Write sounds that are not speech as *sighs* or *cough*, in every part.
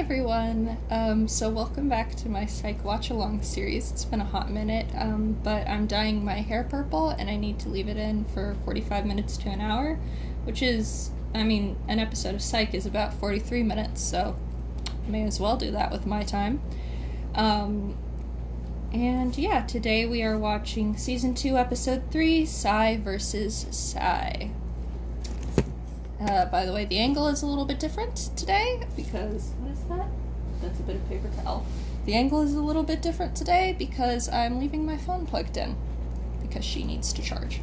everyone. Um, so welcome back to my Psych Watch Along series. It's been a hot minute, um, but I'm dyeing my hair purple and I need to leave it in for 45 minutes to an hour, which is, I mean, an episode of Psych is about 43 minutes, so may as well do that with my time. Um, and yeah, today we are watching season 2, episode 3, Psy versus Psy. Uh, by the way, the angle is a little bit different today because that? That's a bit of paper towel. The angle is a little bit different today because I'm leaving my phone plugged in because she needs to charge.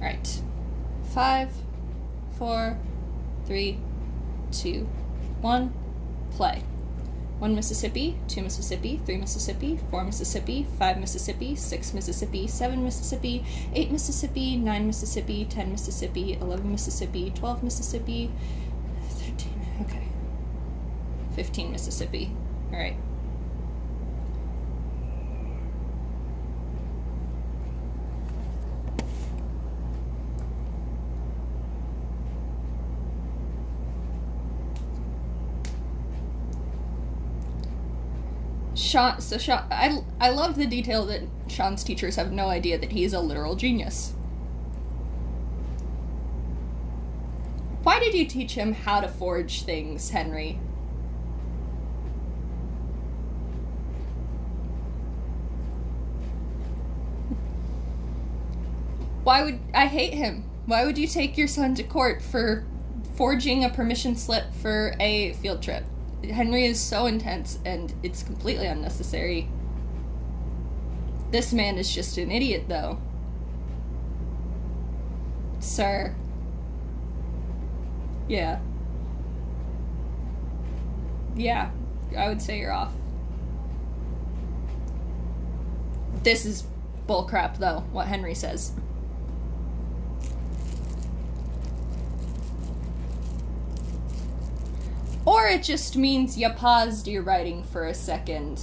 All right, five, four, three, two, one, play. 1 Mississippi, 2 Mississippi, 3 Mississippi, 4 Mississippi, 5 Mississippi, 6 Mississippi, 7 Mississippi, 8 Mississippi, 9 Mississippi, 10 Mississippi, 11 Mississippi, 12 Mississippi, 13, okay. 15 Mississippi. Alright. Shawn, so Shawn, I, I love the detail that Shawn's teachers have no idea that he's a literal genius. Why did you teach him how to forge things, Henry? Why would I hate him? Why would you take your son to court for forging a permission slip for a field trip? Henry is so intense and it's completely unnecessary. This man is just an idiot, though. Sir. Yeah. Yeah, I would say you're off. This is bullcrap, though, what Henry says. It just means you paused your writing for a second.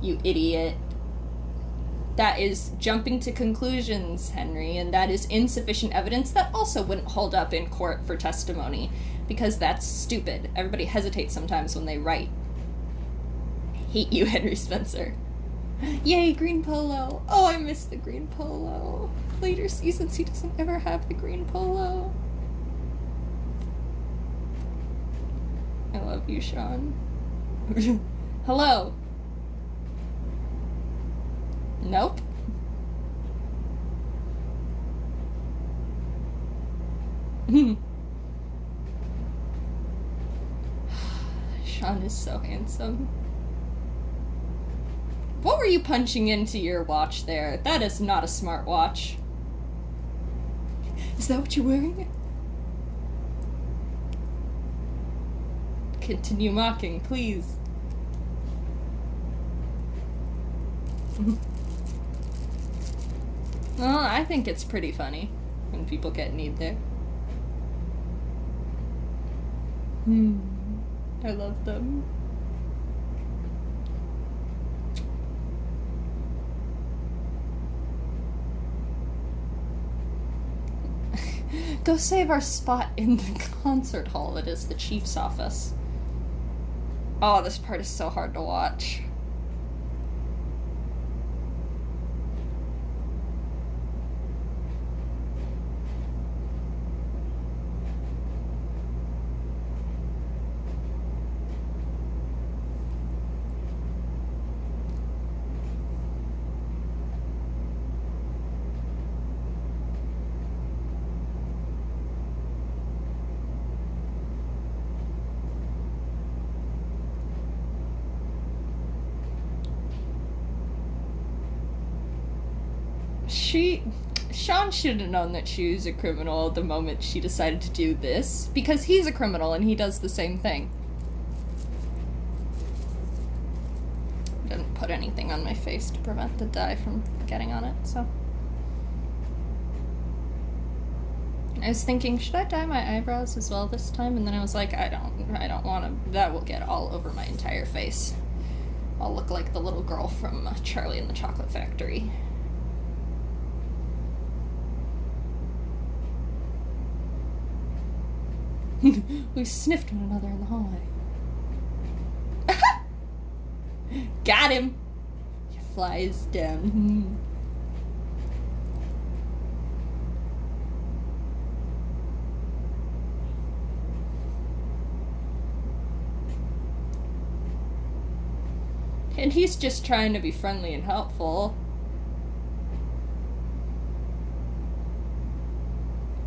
You idiot. That is jumping to conclusions, Henry, and that is insufficient evidence that also wouldn't hold up in court for testimony, because that's stupid. Everybody hesitates sometimes when they write. I hate you, Henry Spencer. Yay, green polo! Oh, I miss the green polo. Later seasons, he doesn't ever have the green polo. I love you, Shawn. *laughs* Hello. Nope. *laughs* Shawn is so handsome. What were you punching into your watch there? That is not a smart watch. Is that what you're wearing? Continue mocking, please. *laughs* well, I think it's pretty funny when people get need there. Hmm. I love them. *laughs* Go save our spot in the *laughs* concert hall that is the chief's office. Oh, this part is so hard to watch. She Shawn should have known that she was a criminal the moment she decided to do this because he's a criminal and he does the same thing. Didn't put anything on my face to prevent the dye from getting on it, so. I was thinking, should I dye my eyebrows as well this time? And then I was like, I don't, I don't want to. That will get all over my entire face. I'll look like the little girl from uh, Charlie and the Chocolate Factory. *laughs* we sniffed one another in the hallway. *laughs* Got him! He flies down. *laughs* And he's just trying to be friendly and helpful.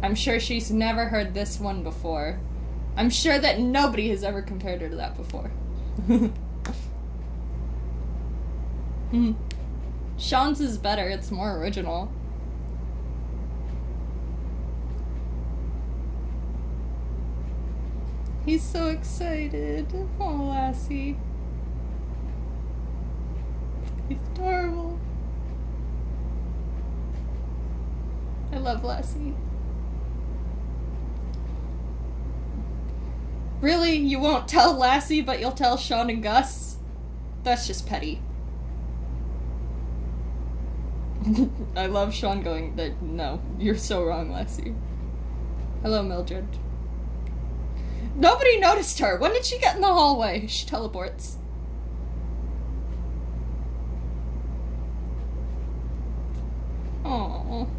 I'm sure she's never heard this one before. I'm sure that nobody has ever compared her to that before. *laughs* hmm. Shawn's is better, it's more original. He's so excited. Oh, Lassie. He's adorable. I love Lassie. Really? You won't tell Lassie, but you'll tell Shawn and Gus? That's just petty. *laughs* I love Shawn going, that, no, you're so wrong, Lassie. Hello, Mildred. Nobody noticed her. When did she get in the hallway? She teleports. Oh.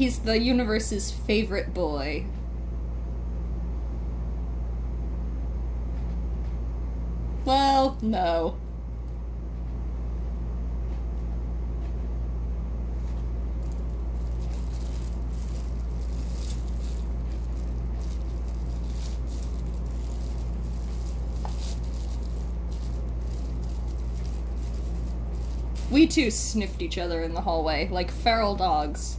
He's the universe's favorite boy. Well, no. We two sniffed each other in the hallway like feral dogs.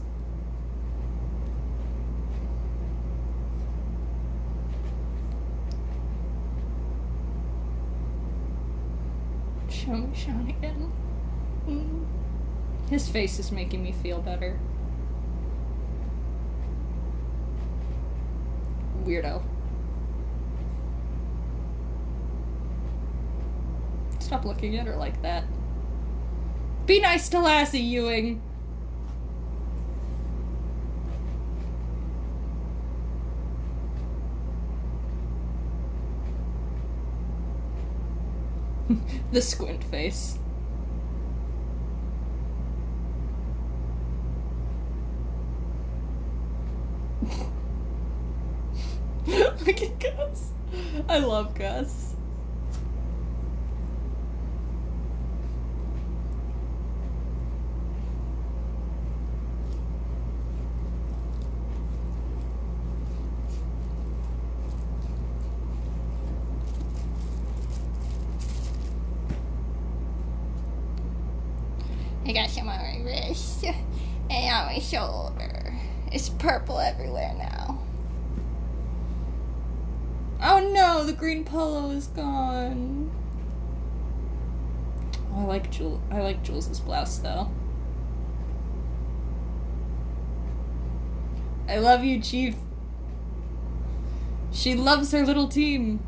Show me Shawn again. Mm. His face is making me feel better. Weirdo. Stop looking at her like that. Be nice to Lassie, Ewing. *laughs* the squint face. Look at Gus. I love Gus. I got some on my wrist *laughs* and on my shoulder. It's purple everywhere now. Oh no, the green polo is gone. Oh, I like Jewel. I like Jules's blouse though. I love you, Chief. She loves her little team.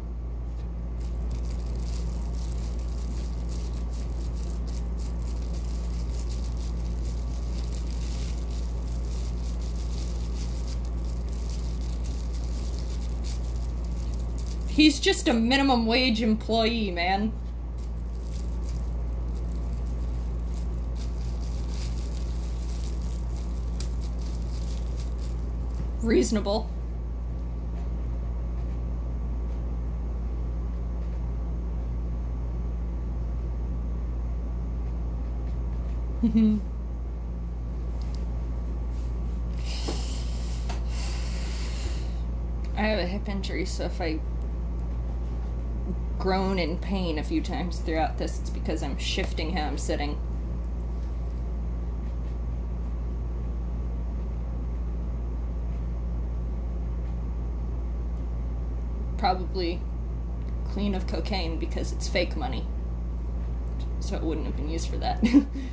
He's just a minimum wage employee, man. Reasonable. *laughs* I have a hip injury, so if I groan in pain a few times throughout this, it's because I'm shifting how I'm sitting. Probably clean of cocaine because it's fake money. So it wouldn't have been used for that.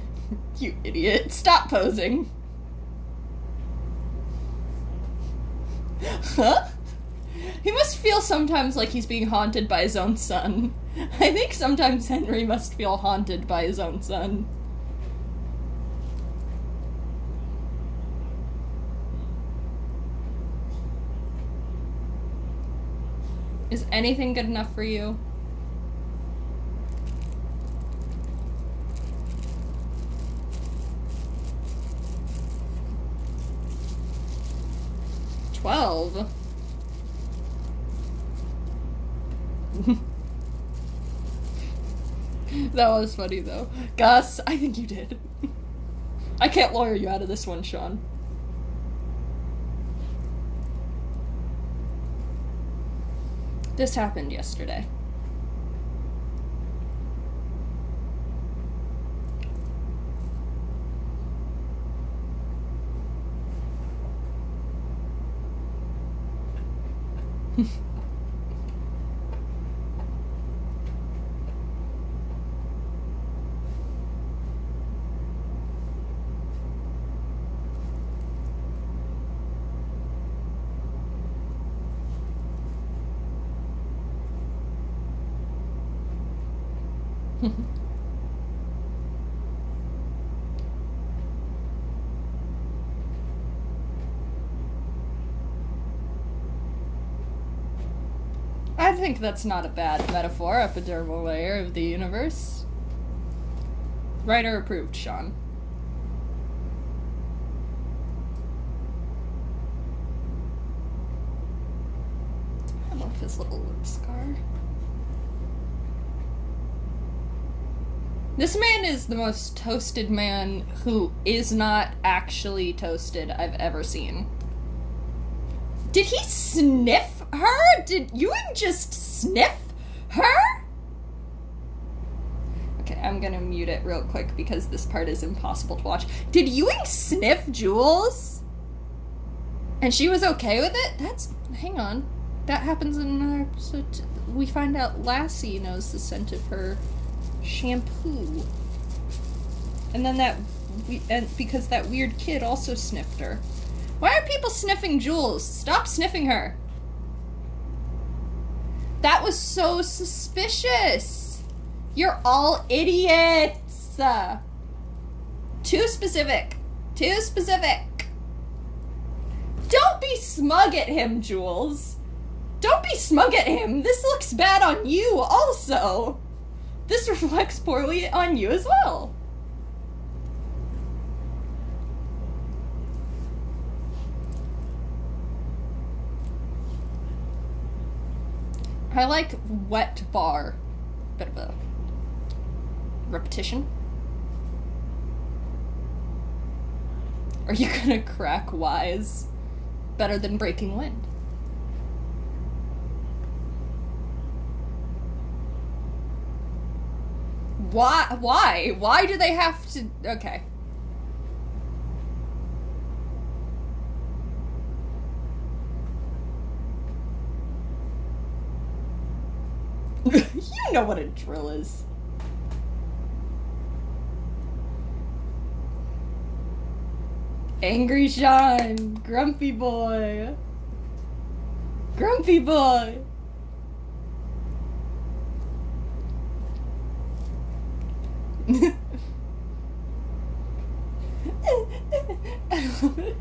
*laughs* you idiot. Stop posing. huh? He must feel sometimes like he's being haunted by his own son. *laughs* I think sometimes Henry must feel haunted by his own son. Is anything good enough for you? That was funny though. Gus, I think you did. I can't lawyer you out of this one, Shawn. This happened yesterday. *laughs* I think that's not a bad metaphor, epidermal layer of the universe. Writer approved, Shawn. I love his little lip scar. This man is the most toasted man who is not actually toasted I've ever seen. Did he sniff her? Did Ewing just sniff her? Okay, I'm gonna mute it real quick because this part is impossible to watch. Did Ewing sniff Jules? And she was okay with it? That's. Hang on. That happens in another episode. We find out Lassie knows the scent of her shampoo. And then that. And because that weird kid also sniffed her. Why are people sniffing Jules? Stop sniffing her. That was so suspicious. You're all idiots. Too specific. Too specific. Don't be smug at him, Jules. Don't be smug at him. This looks bad on you also. This *laughs* reflects poorly on you as well. I like wet bar. Bit of a repetition. Are you gonna crack wise? Better than breaking wind. Why? Why? Why do they have to? Okay. *laughs* you know what a drill is. Angry Shawn, grumpy boy. Grumpy boy. I love it.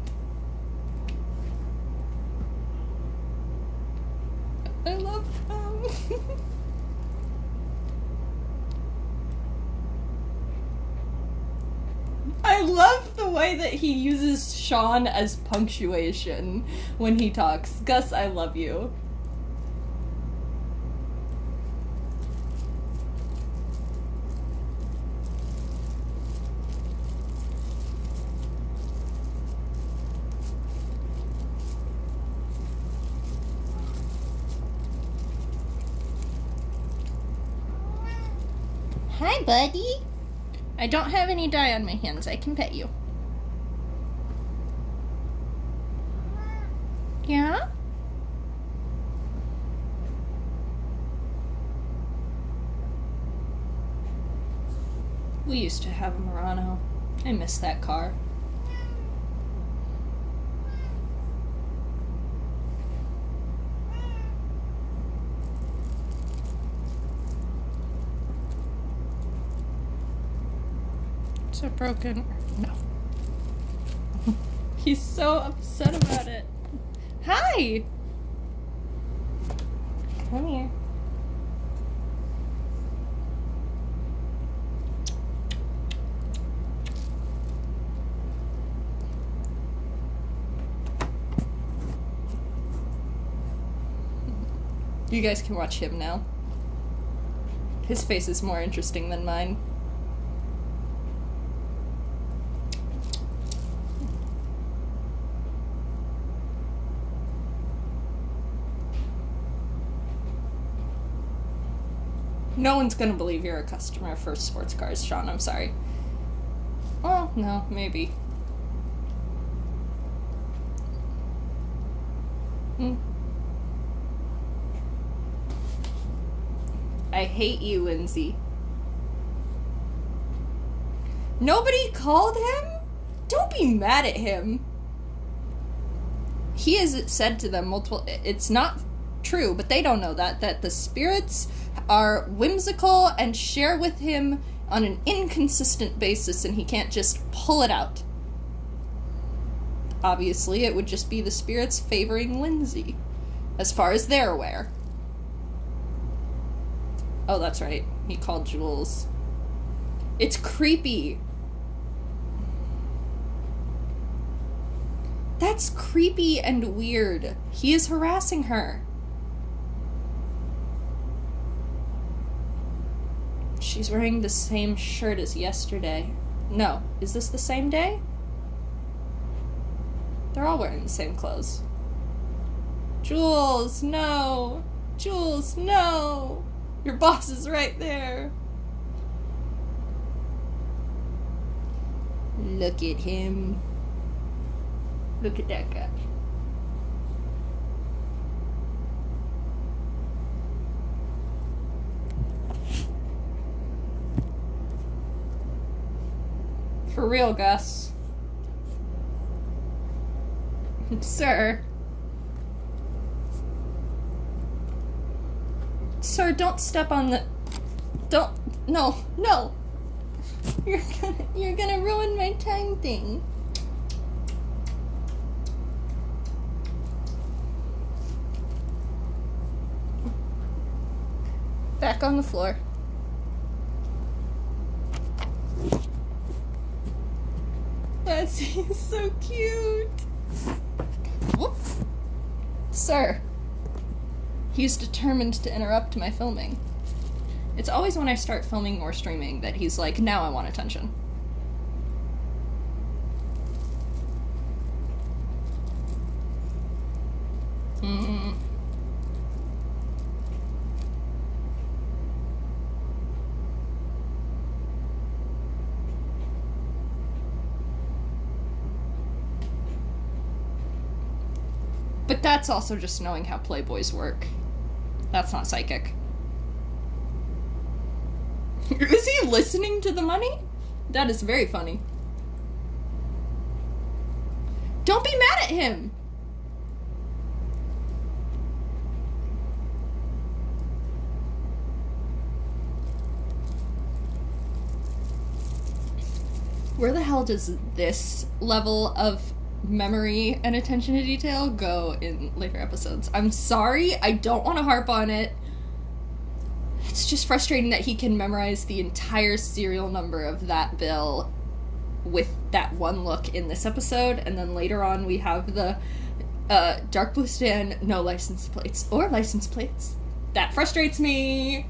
I love them. I love the way that he uses Shawn as punctuation when he talks. Gus, I love you. Hi, buddy. I don't have any dye on my hands. I can pet you. Yeah? We used to have a Murano. I miss that car. Broken? No. *laughs* He's so upset about it. Hi! Come here. You guys can watch him now. His face is more interesting than mine. No one's gonna believe you're a customer for sports cars, Shawn. I'm sorry. Well, no, maybe. Hmm. I hate you, Lindsay. Nobody called him? Don't be mad at him. He has said to them multiple it's not true, but they don't know that that the spirits are whimsical and share with him on an inconsistent basis and he can't just pull it out. Obviously, it would just be the spirits favoring Lindsay, as far as they're aware. Oh, that's right. He called Jules. It's creepy. That's creepy and weird. He is harassing her. She's wearing the same shirt as yesterday. No, is this the same day? They're all wearing the same clothes. Jules, no! Jules, no! Your boss is right there. Look at him. Look at that guy. For real, Gus. *laughs* Sir. Sir, don't step on the. Don't. No, no. You're gonna. You're gonna ruin my time thing. Back on the floor. That's *laughs* he's so cute. Whoop. Sir. He's determined to interrupt my filming. It's always when I start filming or streaming that he's like, now I want attention. Mm. But that's also just knowing how Playboys work. That's not psychic. *laughs* is he listening to the money? That is very funny. Don't be mad at him! Where the hell does this level of memory and attention to detail go in later episodes. I'm sorry, I don't want to harp on it. It's just frustrating that he can memorize the entire serial number of that bill with that one look in this episode, and then later on we have the uh, dark blue sedan, no license plates or license plates. That frustrates me.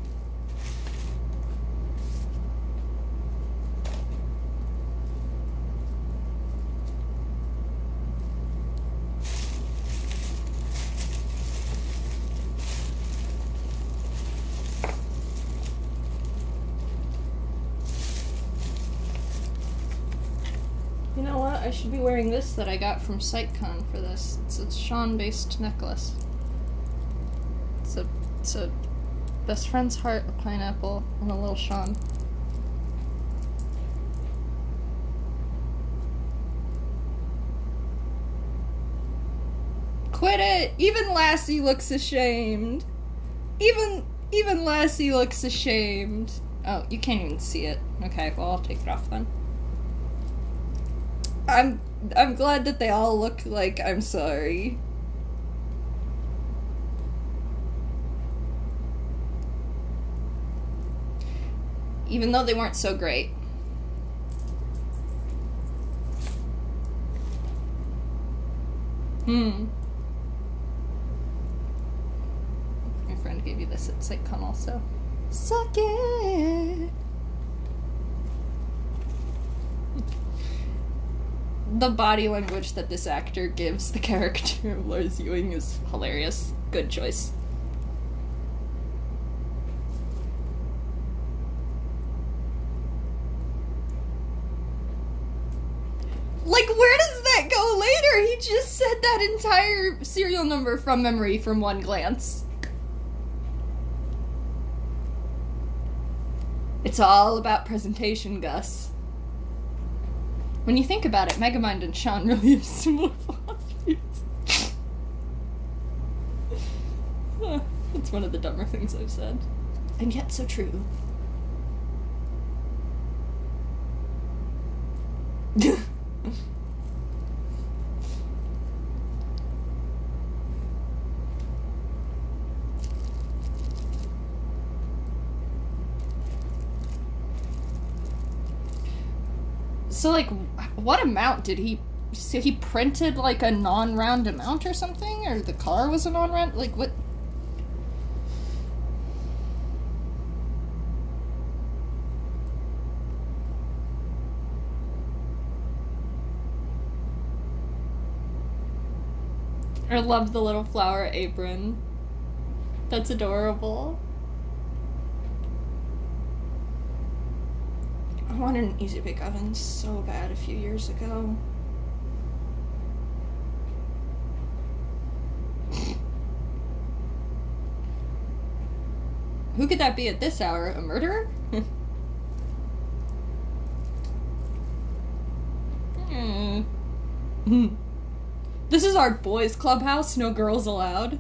I should be wearing this that I got from PsychCon for this. It's a Shawn-based necklace. It's a, it's a best friend's heart, a pineapple, and a little Shawn. Quit it! Even Lassie looks ashamed. Even even Lassie looks ashamed. Oh, you can't even see it. Okay, well I'll take it off then. I'm I'm glad that they all look like I'm sorry. Even though they weren't so great. Hmm. My friend gave you this at PsychCon also. Suck it! The body language that this actor gives the character of Lars Ewing is hilarious. Good choice. Like, where does that go later? He just said that entire serial number from memory from one glance. It's all about presentation, Gus. When you think about it, Megamind and Shawn really have *laughs* similar philosophies. *laughs* It's one of the dumber things I've said. And yet so true. so like what amount did he so he printed like a non-round amount or something or the car was a non-round like what I love the little flower apron. That's adorable. Wanted an easy bake oven so bad a few years ago. Who could that be at this hour? A murderer? Hmm. *laughs* This is our boys' clubhouse, no girls allowed.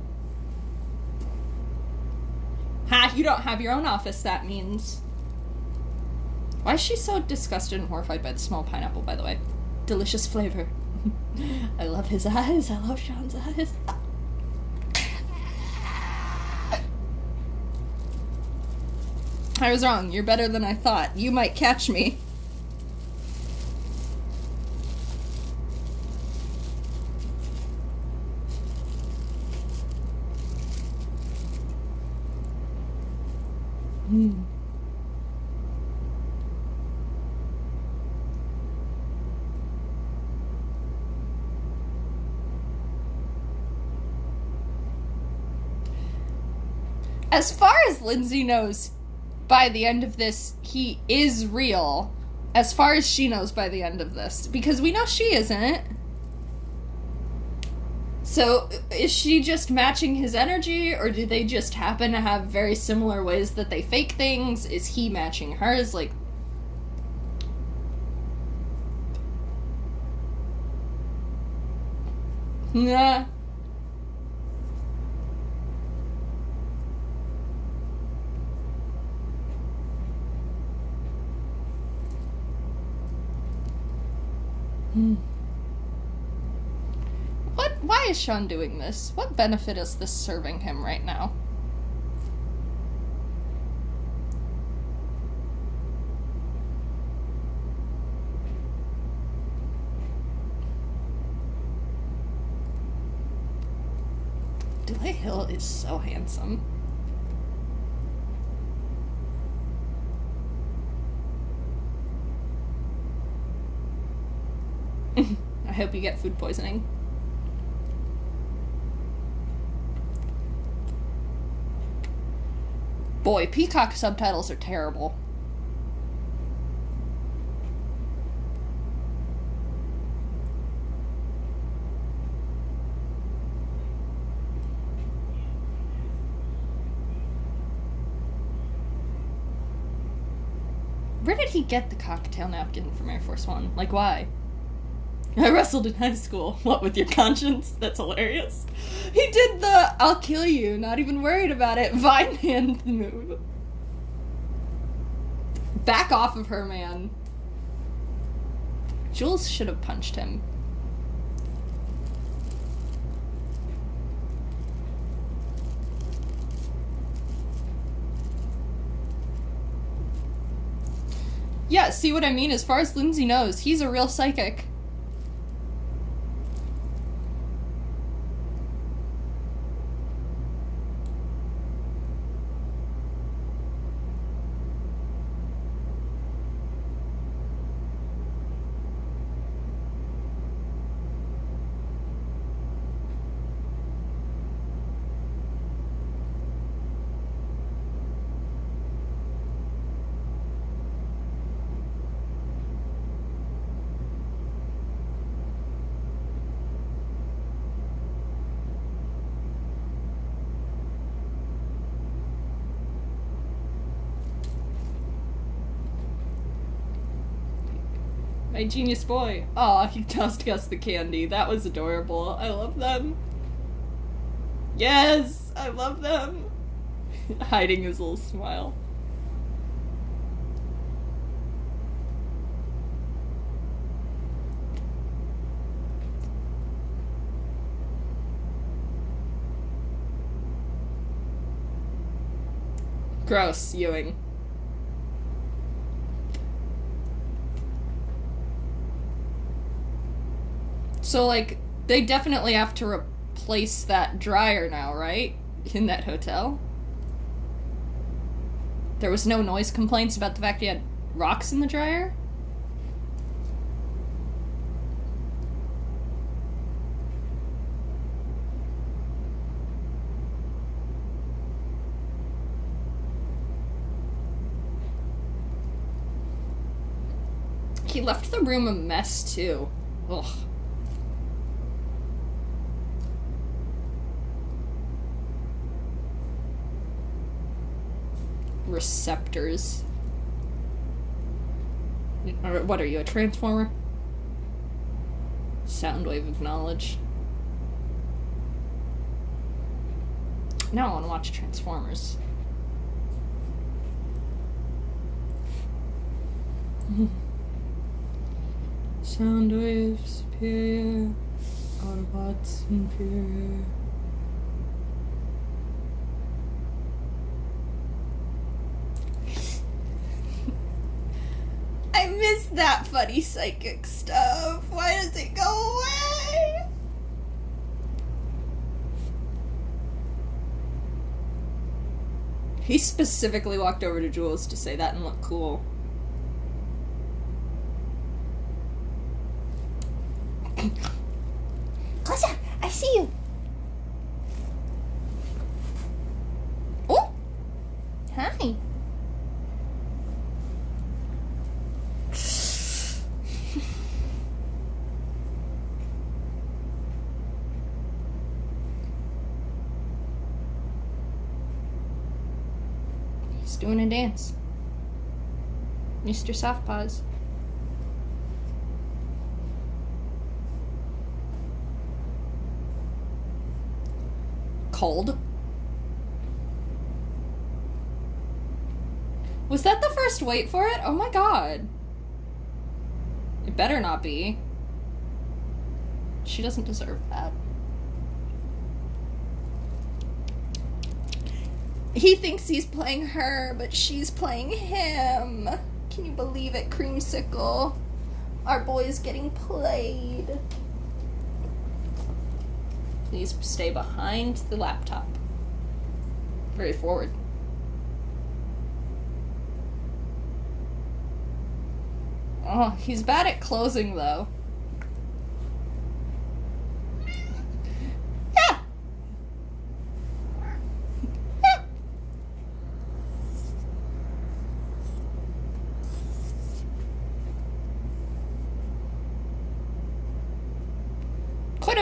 Ha, you don't have your own office, that means. Why is she so disgusted and horrified by the small pineapple, by the way? Delicious flavor. *laughs* I love his eyes. I love Shawn's eyes. I was wrong. You're better than I thought. You might catch me. Hmm. As far as Lindsay knows, by the end of this, he is real. As far as she knows by the end of this. Because we know she isn't. So, is she just matching his energy, or do they just happen to have very similar ways that they fake things? Is he matching hers? Like, nah. Hmm. What? Why is Shawn doing this? What benefit is this serving him right now? Dulé Hill is so handsome. *laughs* I hope you get food poisoning. Boy, Peacock subtitles are terrible. Where did he get the cocktail napkin from Air Force One? Like, why? I wrestled in high school. *laughs* What, with your conscience? That's hilarious. He did the I'll kill you, not even worried about it, *laughs* vine hand move. Back off of her, man. Jules should have punched him. Yeah, see what I mean? As far as Lindsay knows, he's a real psychic. My genius boy. Aw, he tossed Gus the candy. That was adorable. I love them. Yes, I love them. *laughs* Hiding his little smile. Gross, Ewing. So, like, they definitely have to replace that dryer now, right? In that hotel? There was no noise complaints about the fact he had rocks in the dryer? He left the room a mess, too. Ugh. Receptors. What are you, a transformer? Soundwave of knowledge. Now I want to watch Transformers. *laughs* Soundwave superior, Autobots inferior. miss that funny psychic stuff. Why does it go away? He specifically walked over to Jules to say that and look cool. Closer! I see you! Oh! Hi! doing a dance. Mr. Softpaws. Cold. Was that the first wait for it? Oh my god. It better not be. She doesn't deserve that. He thinks he's playing her, but she's playing him. Can you believe it, Creamsicle? Our boy is getting played. Please stay behind the laptop. Very forward. Oh, he's bad at closing though.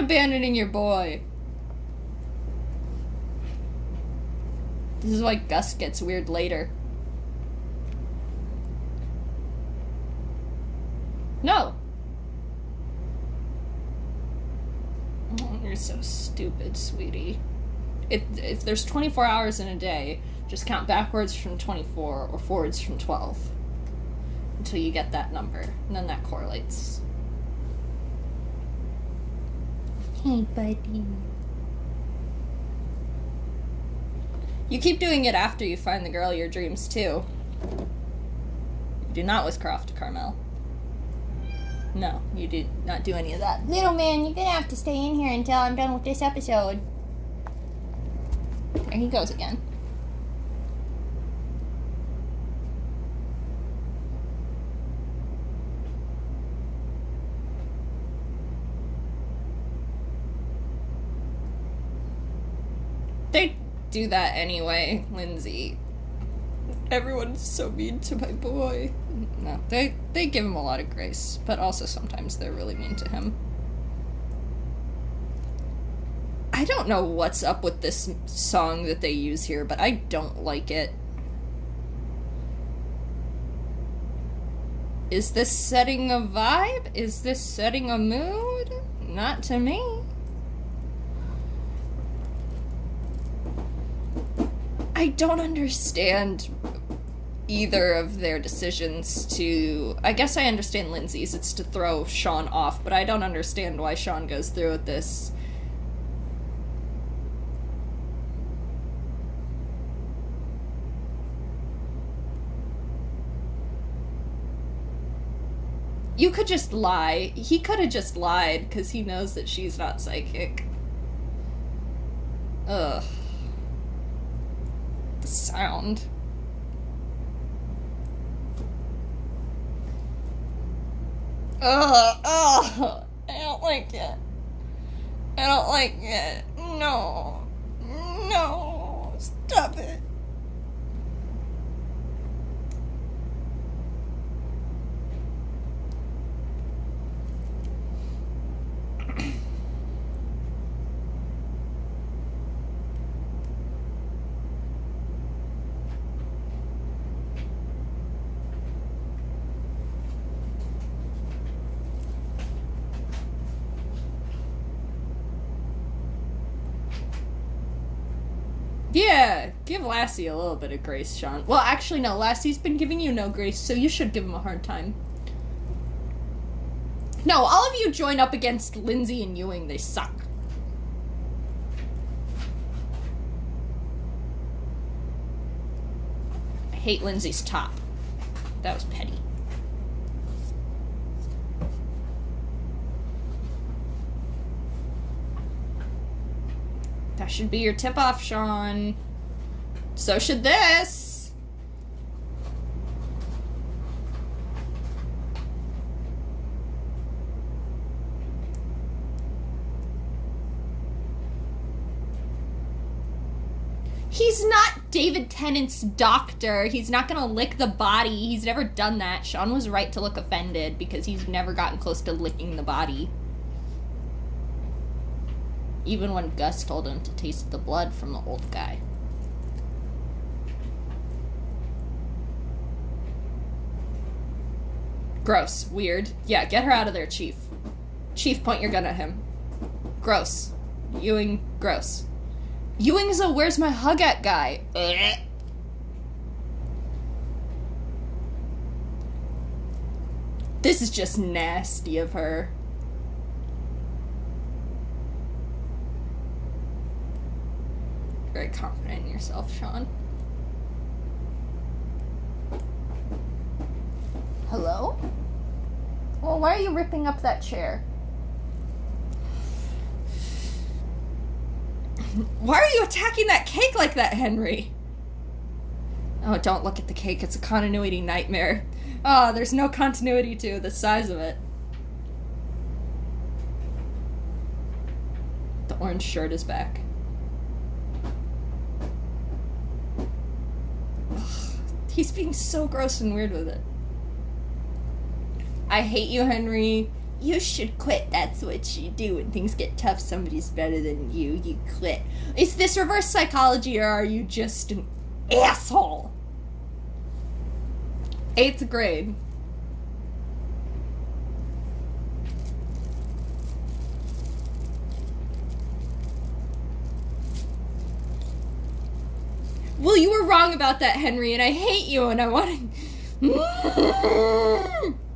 Abandoning your boy. This is why Gus gets weird later. No. Oh, you're so stupid, sweetie. If, if there's 24 hours in a day, just count backwards from 24 or forwards from 12 until you get that number, and then that correlates. Hey, buddy. You keep doing it after you find the girl of your dreams, too. You Do not whisper off to Carmel. No, you did not do any of that. Little man, you're gonna have to stay in here until I'm done with this episode. There he goes again. They do that anyway, Lindsay. Everyone's so mean to my boy. No, they they give him a lot of grace, but also sometimes they're really mean to him. I don't know what's up with this song that they use here, but I don't like it. Is this setting a vibe? Is this setting a mood? Not to me. I don't understand either of their decisions to I guess I understand Lindsay's it's to throw Shawn off, but I don't understand why Shawn goes through with this. You could just lie. He could have just lied because he knows that she's not psychic. Ugh. The sound. Ugh, ugh, I don't like it. I don't like it. No. No. Stop it. Yeah, give Lassie a little bit of grace, Shawn. Well, actually, no. Lassie's been giving you no grace, so you should give him a hard time. No, all of you join up against Lindsay and Ewing. They suck. I hate Lindsay's top. That was petty. That should be your tip off, Shawn. So should this. He's not David Tennant's doctor. He's not gonna lick the body. He's never done that. Shawn was right to look offended because he's never gotten close to licking the body even when Gus told him to taste the blood from the old guy. Gross. Weird. Yeah, get her out of there, Chief. Chief, point your gun at him. Gross. Ewing, gross. Ewing is a where's my hug at guy. This is just nasty of her. very confident in yourself, Shawn. Hello? Why are you ripping up that chair? Why are you attacking that cake like that, Henry? Oh, don't look at the cake. It's a continuity nightmare. Oh, there's no continuity to the size of it. The orange shirt is back. He's being so gross and weird with it. I hate you, Henry. You should quit. That's what you do when things get tough. Somebody's better than you. You quit. Is this reverse psychology or are you just an asshole? Eighth grade. Well, you were wrong about that, Henry, and I hate you, and I want to. *laughs*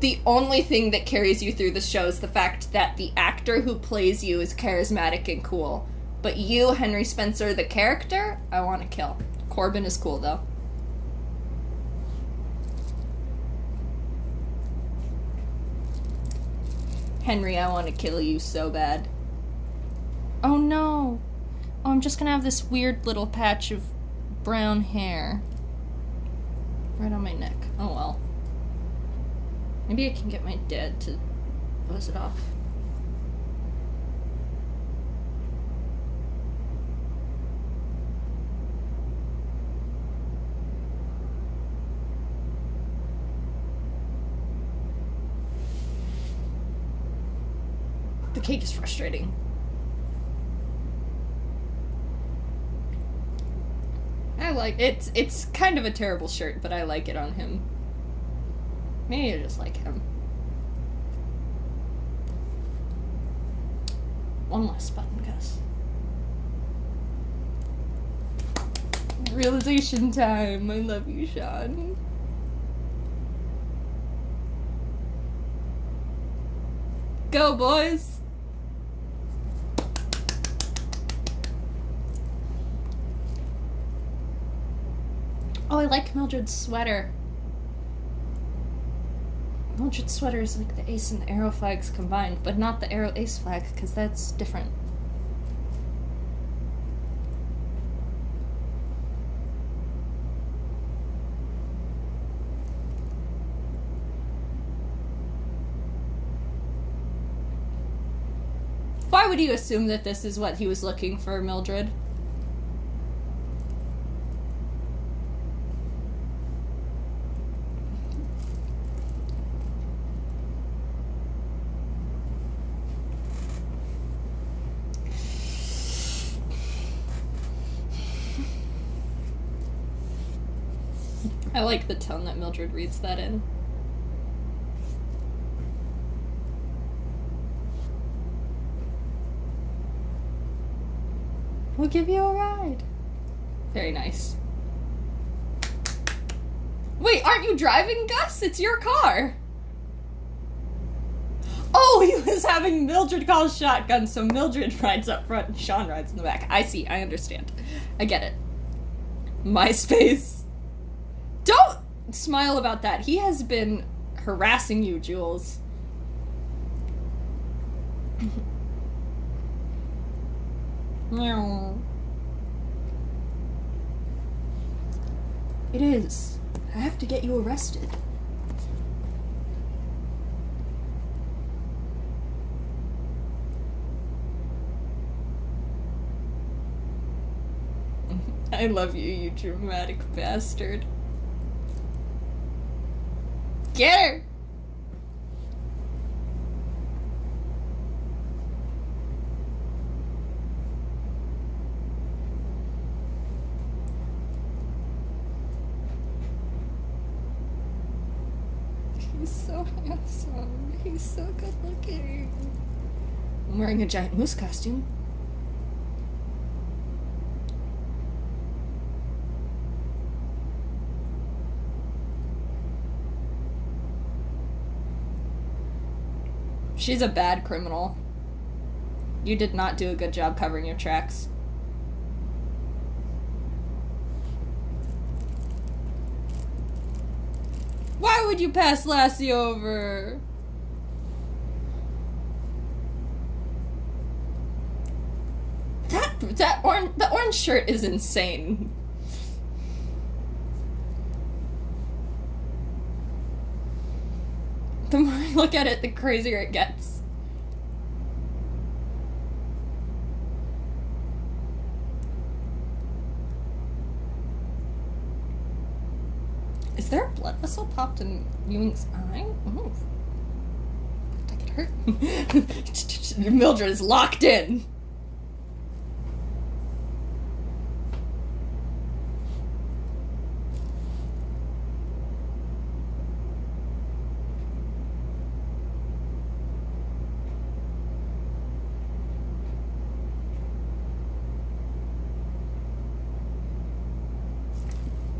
the only thing that carries you through the show is the fact that the actor who plays you is charismatic and cool. But you, Henry Spencer, the character, I want to kill. Corbin is cool though. Henry, I want to kill you so bad. Oh no. Oh, I'm just gonna have this weird little patch of brown hair right on my neck. Oh well. Maybe I can get my dad to buzz it off. The cake is frustrating. I like it's it's kind of a terrible shirt, but I like it on him. Maybe I just like him. One last button, Gus. Realization time. I love you, Shawn. Go, boys! Oh, I like Mildred's sweater. Mildred's sweater is like the ace and the arrow flags combined, but not the arrow ace flag, because that's different. Why would you assume that this is what he was looking for, Mildred? I like the tone that Mildred reads that in. We'll give you a ride. Very nice. Wait, aren't you driving, Gus? It's your car. Oh, he was having Mildred call shotgun, so Mildred *laughs* rides up front and Shawn rides in the back. I see, I understand. I get it. MySpace. Smile about that. He has been harassing you, Jules. Meow. *laughs* It is. I have to get you arrested. *laughs* I love you, you dramatic bastard. Get her! He's so handsome. He's so good looking. I'm wearing a giant moose costume. She's a bad criminal. You did not do a good job covering your tracks. Why would you pass Lassie over? That that orange the orange shirt is insane. The more I look at it, the crazier it gets. Is there a blood vessel popped in Ewing's eye? Oh. That hurt. *laughs* Mildred is locked in.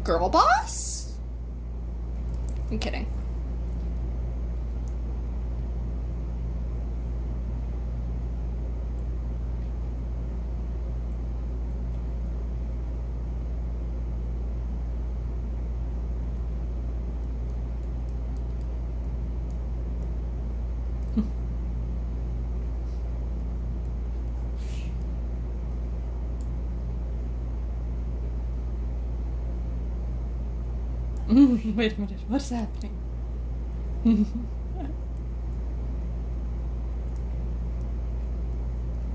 Girl boss? I'm kidding. Wait a minute, what's happening? *laughs*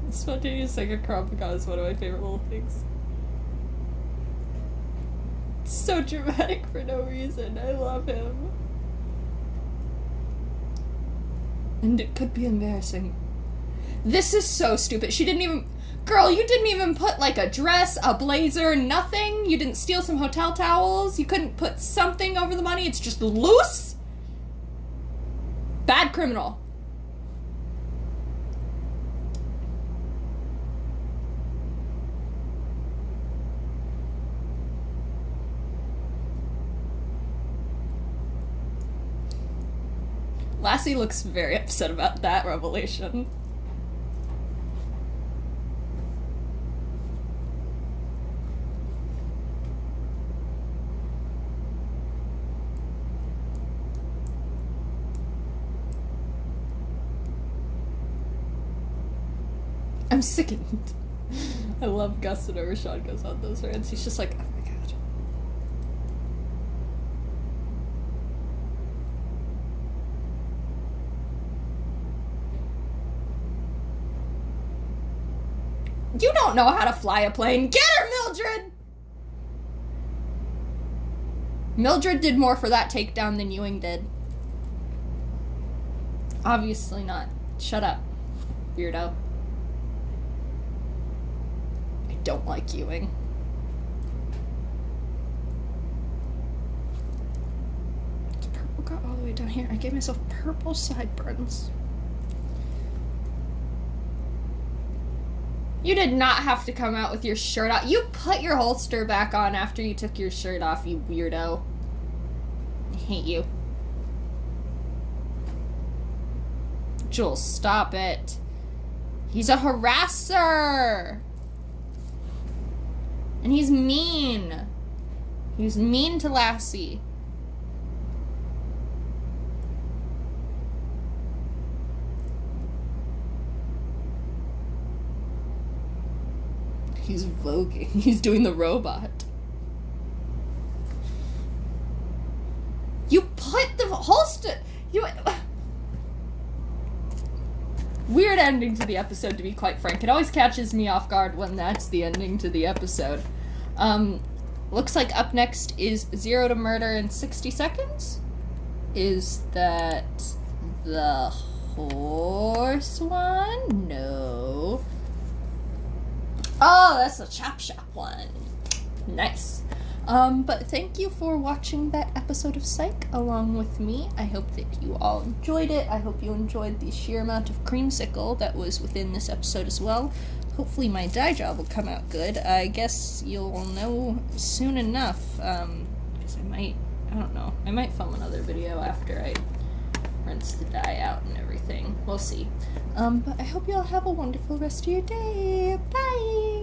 Spontaneous psychochromica is one of my favorite little things. It's so dramatic for no reason. I love him. And it could be embarrassing. This is so stupid. She didn't even. Girl, you didn't even put like a dress, a blazer, nothing. You didn't steal some hotel towels. You couldn't put something over the money. It's just loose. Bad criminal. Lassie looks very *laughs* upset about that revelation. Sickened. I love Gus whenever Shawn goes on those rants. He's just like, oh my god. You don't know how to fly a plane. Get her, Mildred! Mildred did more for that takedown than Ewing did. Obviously not. Shut up, weirdo. I don't like Ewing. It's purple got all the way down here. I gave myself purple sideburns. You did not have to come out with your shirt off. You put your holster back on after you took your shirt off, you weirdo. I hate you. Jules, stop it. He's a harasser. And he's mean. He's mean to Lassie. He's voguing. *laughs* He's doing the robot. You put the holster. You. *sighs* Weird ending to the episode, to be quite frank. It always catches me off guard when that's the ending to the episode. Um, looks like up next is Zero to Murder in 60 Seconds. Is that the horse one? No. Oh, that's the Chop Shop one. Nice. Um, but thank you for watching that episode of Psych along with me. I hope that you all enjoyed it. I hope you enjoyed the sheer amount of creamsicle that was within this episode as well. Hopefully my dye job will come out good. I guess you'll know soon enough. Um, because I might, I don't know, I might film another video after I rinse the dye out and everything. We'll see. Um, but I hope you all have a wonderful rest of your day. Bye!